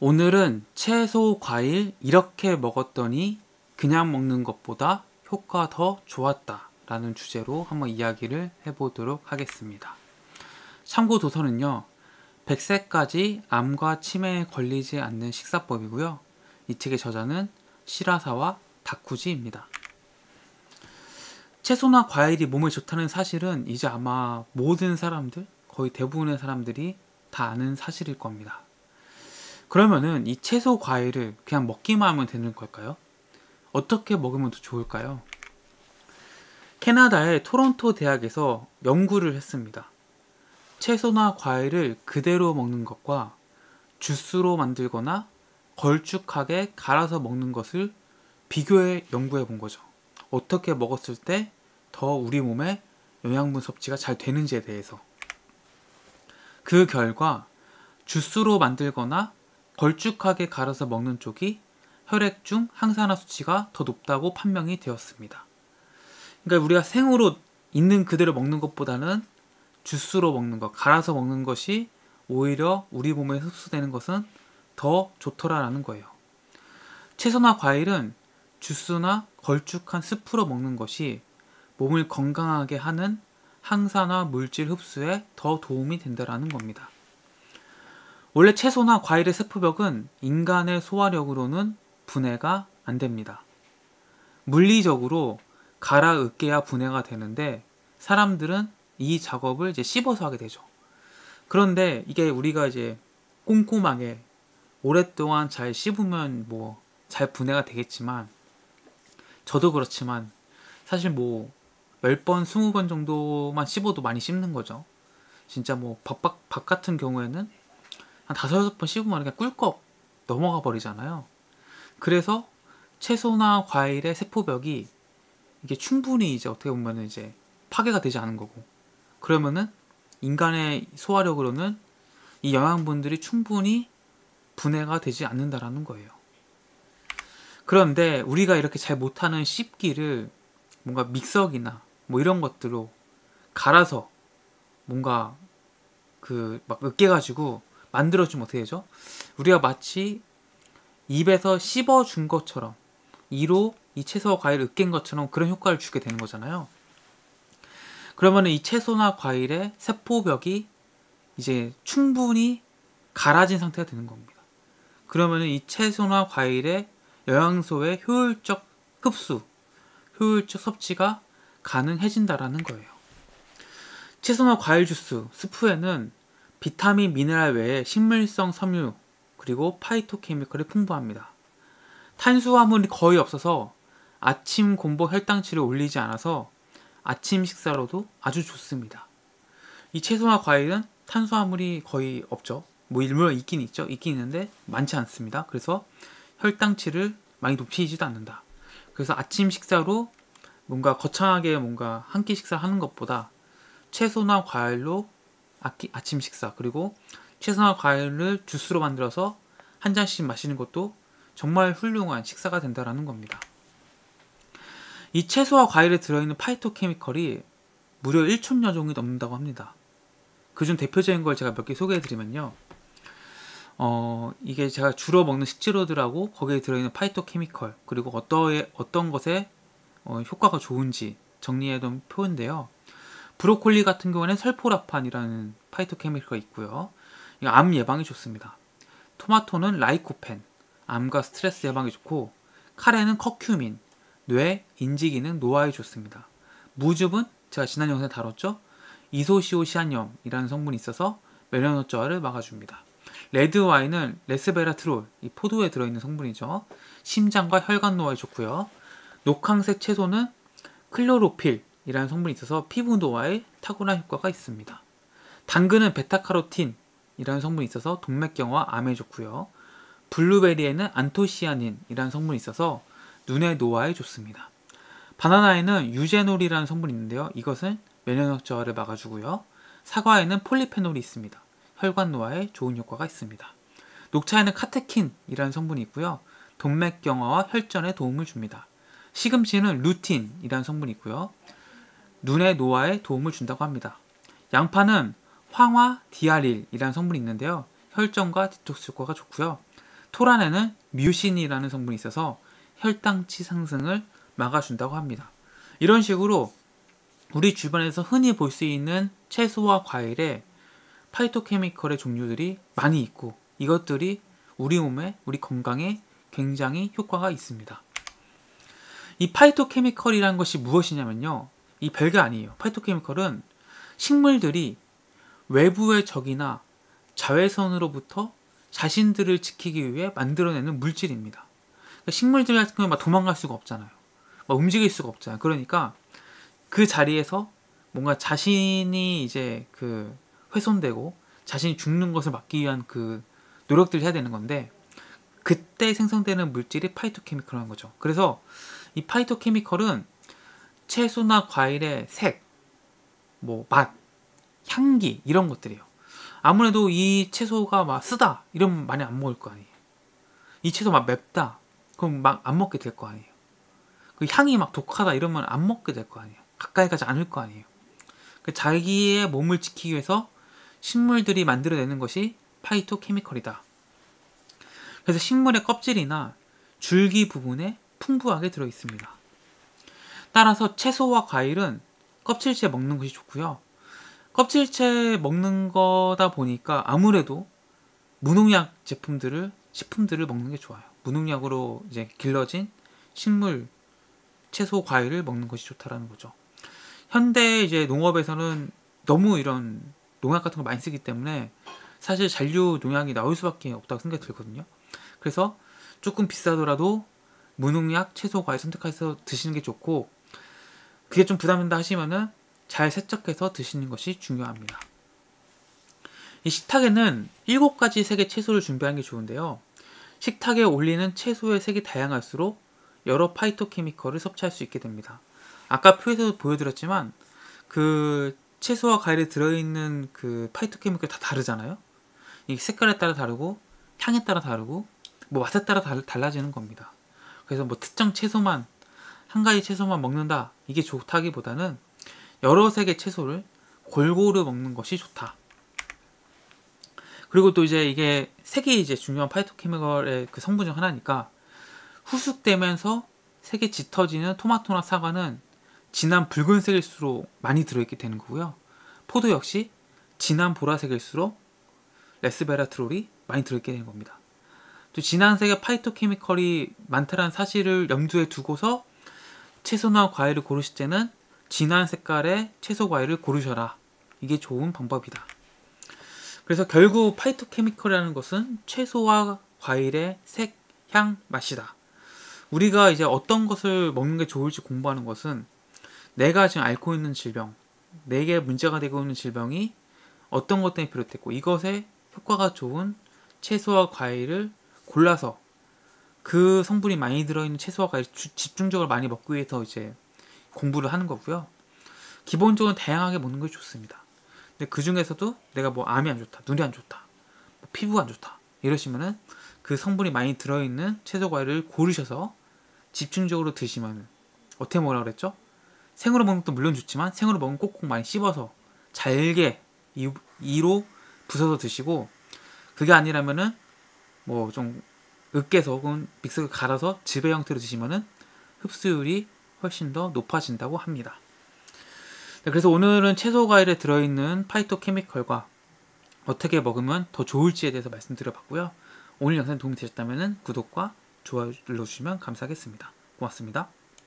오늘은 채소, 과일 이렇게 먹었더니 그냥 먹는 것보다 효과 더 좋았다 라는 주제로 한번 이야기를 해보도록 하겠습니다. 참고 도서는요, 100세까지 암과 치매에 걸리지 않는 식사법이고요. 이 책의 저자는 시라사와 다쿠지입니다. 채소나 과일이 몸에 좋다는 사실은 이제 아마 모든 사람들, 거의 대부분의 사람들이 다 아는 사실일 겁니다. 그러면은 이 채소 과일을 그냥 먹기만 하면 되는 걸까요? 어떻게 먹으면 더 좋을까요? 캐나다의 토론토 대학에서 연구를 했습니다. 채소나 과일을 그대로 먹는 것과 주스로 만들거나 걸쭉하게 갈아서 먹는 것을 비교해 연구해 본 거죠. 어떻게 먹었을 때 더 우리 몸에 영양분 섭취가 잘 되는지에 대해서. 그 결과 주스로 만들거나 걸쭉하게 갈아서 먹는 쪽이 혈액 중 항산화 수치가 더 높다고 판명이 되었습니다. 그러니까 우리가 생으로 있는 그대로 먹는 것보다는 주스로 먹는 것, 갈아서 먹는 것이 오히려 우리 몸에 흡수되는 것은 더 좋더라라는 거예요. 채소나 과일은 주스나 걸쭉한 스프로 먹는 것이 몸을 건강하게 하는 항산화 물질 흡수에 더 도움이 된다라는 겁니다. 원래 채소나 과일의 세포벽은 인간의 소화력으로는 분해가 안 됩니다. 물리적으로 갈아 으깨야 분해가 되는데 사람들은 이 작업을 이제 씹어서 하게 되죠. 그런데 이게 우리가 이제 꼼꼼하게 오랫동안 잘 씹으면 뭐 잘 분해가 되겠지만 저도 그렇지만 사실 뭐 10번, 20번 정도만 씹어도 많이 씹는 거죠. 진짜 뭐 밥, 밥, 밥 같은 경우에는 한 다섯 여섯 번 씹으면 그냥 꿀꺽 넘어가 버리잖아요. 그래서 채소나 과일의 세포벽이 이게 충분히 이제 어떻게 보면 이제 파괴가 되지 않은 거고 그러면은 인간의 소화력으로는 이 영양분들이 충분히 분해가 되지 않는다라는 거예요. 그런데 우리가 이렇게 잘 못하는 씹기를 뭔가 믹서기나 뭐 이런 것들로 갈아서 뭔가 그 막 으깨가지고 만들어주면 어떻게 되죠? 우리가 마치 입에서 씹어준 것처럼 이로 이 채소와 과일을 으깬 것처럼 그런 효과를 주게 되는 거잖아요. 그러면 이 채소나 과일의 세포벽이 이제 충분히 갈아진 상태가 되는 겁니다. 그러면 이 채소나 과일의 영양소의 효율적 흡수, 효율적 섭취가 가능해진다라는 거예요. 채소나 과일 주스, 스프에는 비타민, 미네랄 외에 식물성 섬유 그리고 파이토케미컬이 풍부합니다. 탄수화물이 거의 없어서 아침 공복 혈당치를 올리지 않아서 아침 식사로도 아주 좋습니다. 이 채소나 과일은 탄수화물이 거의 없죠. 뭐 물론 있긴 있죠. 있긴 있는데 많지 않습니다. 그래서 혈당치를 많이 높이지도 않는다. 그래서 아침 식사로 뭔가 거창하게 뭔가 한 끼 식사하는 것보다 채소나 과일로 아기, 아침 식사 그리고 채소나 과일을 주스로 만들어서 한 잔씩 마시는 것도 정말 훌륭한 식사가 된다라는 겁니다. 이 채소와 과일에 들어있는 파이토케미컬이 무려 1촌여 종이 넘는다고 합니다. 그중 대표적인 걸 제가 몇 개 소개해드리면요. 어, 이게 제가 주로 먹는 식재료들하고 거기에 들어있는 파이토케미컬 그리고 어떤 어떤 것에 어, 효과가 좋은지 정리해둔 표인데요. 브로콜리 같은 경우에는 설포라판이라는 파이토케미컬이 있고요. 암 예방에 좋습니다. 토마토는 lycopene, 암과 스트레스 예방에 좋고 카레는 커큐민, 뇌, 인지 기능, 노화에 좋습니다. 무즙은 제가 지난 영상에 다뤘죠? 이소티오시안염이라는 성분이 있어서 멜라노저하를 막아줍니다. 레드 와인은 resveratrol, 이 포도에 들어있는 성분이죠. 심장과 혈관 노화에 좋고요. 녹황색 채소는 클로로필, 이라는 성분이 있어서 피부 노화에 탁월한 효과가 있습니다. 당근은 베타카로틴 이라는 성분이 있어서 동맥경화, 암에 좋고요. 블루베리에는 안토시아닌 이라는 성분이 있어서 눈의 노화에 좋습니다. 바나나에는 유제놀이라는 성분이 있는데요. 이것은 면역력 저하를 막아주고요. 사과에는 폴리페놀이 있습니다. 혈관 노화에 좋은 효과가 있습니다. 녹차에는 카테킨이라는 성분이 있고요. 동맥경화와 혈전에 도움을 줍니다. 시금치는 루틴이라는 성분이 있고요. 눈의 노화에 도움을 준다고 합니다. 양파는 황화 디아릴이라는 성분이 있는데요. 혈전과 디톡스 효과가 좋고요. 토란에는 뮤신이라는 성분이 있어서 혈당치 상승을 막아준다고 합니다. 이런 식으로 우리 주변에서 흔히 볼 수 있는 채소와 과일에 파이토케미컬의 종류들이 많이 있고 이것들이 우리 몸에 우리 건강에 굉장히 효과가 있습니다. 이 파이토케미컬이라는 것이 무엇이냐면요. 이 별게 아니에요. 파이토케미컬은 식물들이 외부의 적이나 자외선으로부터 자신들을 지키기 위해 만들어내는 물질입니다. 그러니까 식물들 같은 경우에 막 도망갈 수가 없잖아요. 막 움직일 수가 없잖아요. 그러니까 그 자리에서 뭔가 자신이 이제 그 훼손되고 자신이 죽는 것을 막기 위한 그 노력들을 해야 되는 건데 그때 생성되는 물질이 파이토케미컬이라는 거죠. 그래서 이 파이토케미컬은 채소나 과일의 색, 뭐 맛, 향기 이런 것들이에요. 아무래도 이 채소가 막 쓰다 이러면 많이 안 먹을 거 아니에요. 이 채소 막 맵다 그럼 막 안 먹게 될 거 아니에요. 그 향이 막 독하다 이러면 안 먹게 될 거 아니에요. 가까이 가지 않을 거 아니에요. 그 자기의 몸을 지키기 위해서 식물들이 만들어내는 것이 파이토케미컬이다. 그래서 식물의 껍질이나 줄기 부분에 풍부하게 들어 있습니다. 따라서 채소와 과일은 껍질째 먹는 것이 좋고요. 껍질째 먹는 거다 보니까 아무래도 무농약 제품들을 식품들을 먹는 게 좋아요. 무농약으로 이제 길러진 식물, 채소, 과일을 먹는 것이 좋다라는 거죠. 현대 이제 농업에서는 너무 이런 농약 같은 걸 많이 쓰기 때문에 사실 잔류 농약이 나올 수밖에 없다고 생각이 들거든요. 그래서 조금 비싸더라도 무농약 채소 과일 선택해서 드시는 게 좋고 그게 좀 부담된다 하시면은 잘 세척해서 드시는 것이 중요합니다. 이 식탁에는 7가지 색의 채소를 준비하는 게 좋은데요. 식탁에 올리는 채소의 색이 다양할수록 여러 파이토케미컬을 섭취할 수 있게 됩니다. 아까 표에서 보여드렸지만 그 채소와 과일에 들어있는 그 파이토케미컬 다 다르잖아요. 이 색깔에 따라 다르고 향에 따라 다르고 뭐 맛에 따라 달, 달라지는 겁니다. 그래서 뭐 특정 채소만 한 가지 채소만 먹는다 이게 좋다기보다는 여러 색의 채소를 골고루 먹는 것이 좋다. 그리고 또 이제 이게 색이 이제 중요한 파이토케미컬의 그 성분 중 하나니까 후숙되면서 색이 짙어지는 토마토나 사과는 진한 붉은색일수록 많이 들어있게 되는 거고요. 포도 역시 진한 보라색일수록 레스베라트롤이 많이 들어있게 되는 겁니다. 또 진한 색의 파이토케미컬이 많다는 사실을 염두에 두고서 채소나 과일을 고르실 때는 진한 색깔의 채소 과일을 고르셔라. 이게 좋은 방법이다. 그래서 결국 파이토케미컬이라는 것은 채소와 과일의 색, 향, 맛이다. 우리가 이제 어떤 것을 먹는 게 좋을지 공부하는 것은 내가 지금 앓고 있는 질병, 내게 문제가 되고 있는 질병이 어떤 것 때문에 비롯됐고 이것에 효과가 좋은 채소와 과일을 골라서 그 성분이 많이 들어있는 채소와 과일 집중적으로 많이 먹기 위해서 이제 공부를 하는 거고요. 기본적으로 다양하게 먹는 것이 좋습니다. 근데 그 중에서도 내가 뭐 암이 안 좋다, 눈이 안 좋다, 뭐 피부가 안 좋다 이러시면은 그 성분이 많이 들어있는 채소 과일을 고르셔서 집중적으로 드시면 어떻게 먹으라 그랬죠? 생으로 먹는 것도 물론 좋지만 생으로 먹으면 꼭꼭 많이 씹어서 잘게 이로 부숴서 드시고 그게 아니라면은 뭐 좀 으깨서 혹은 믹서기 갈아서 지배 형태로 드시면은 흡수율이 훨씬 더 높아진다고 합니다. 네, 그래서 오늘은 채소 과일에 들어있는 파이토케미컬과 어떻게 먹으면 더 좋을지에 대해서 말씀드려봤고요. 오늘 영상 도움이 되셨다면 구독과 좋아요 눌러주시면 감사하겠습니다. 고맙습니다.